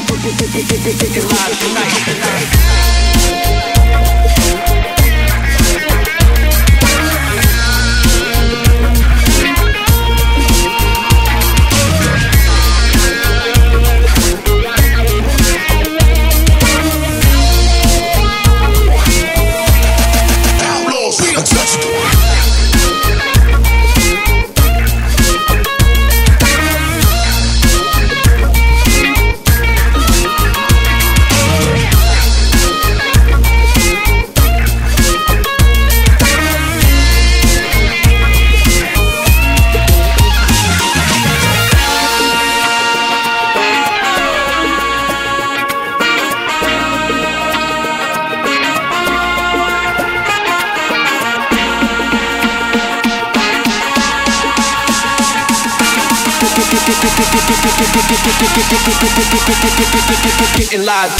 Live tonight, tonight. Getting live.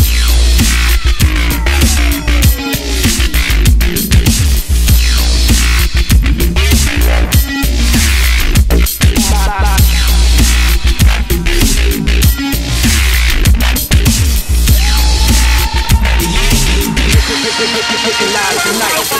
Getting live tonight.